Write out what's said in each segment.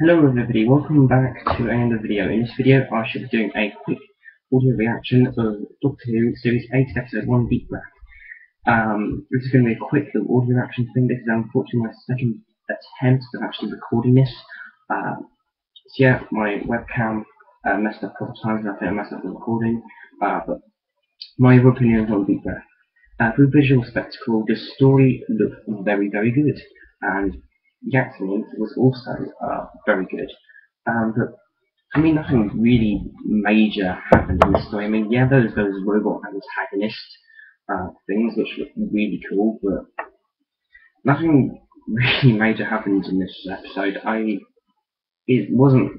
Hello everybody, welcome back to another video. In this video I should be doing a quick audio reaction of Doctor Who Series 8 Episode 1 Deep Breath. Um, this is going to be a quick little audio reaction thing. This is unfortunately my second attempt of actually recording this. Um, so yeah, my webcam uh, messed up a couple of times and I think I messed up the recording. Uh, but my opinion on Deep Breath. Uh, for visual spectacle, the story looked very, very good. And Yaxley was also uh, very good. Um, but I mean, nothing really major happened in the story. I mean, yeah, those those robot antagonist uh, things which look really cool, but nothing really major happened in this episode. I it wasn't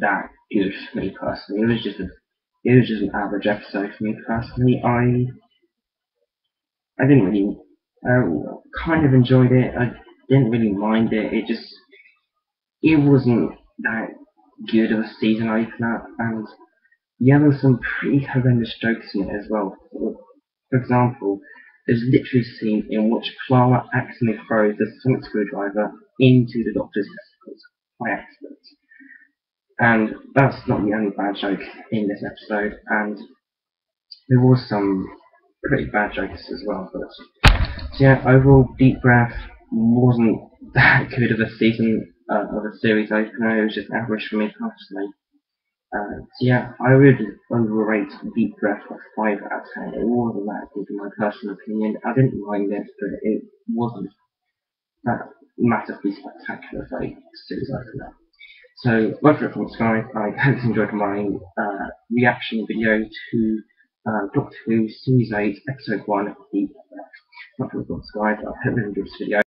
that good for me personally. It was just a it was just an average episode for me personally. I I didn't really uh, kind of enjoyed it. I didn't really mind it. It just it wasn't that good of a season opener, and yeah, there were some pretty horrendous jokes in it as well. For example, there's literally a scene in which Clara accidentally throws the sonic screwdriver into the Doctor's testicles by accident. And that's not the only bad joke in this episode, and there was some pretty bad jokes as well. But so yeah, overall, deep breath wasn't that good of a season uh, of a series opener. It was just average for me personally. Uh, so yeah, I would overrate Deep Breath by 5 out of 10. It wasn't that good in my personal opinion. I didn't mind it, but it wasn't that massively spectacular for a series opener. So, love it from Sky. I hope you enjoyed my uh, reaction video to uh, Doctor Who Series 8, Episode 1, Deep Breath. Not from Sky, I hope you enjoyed this video.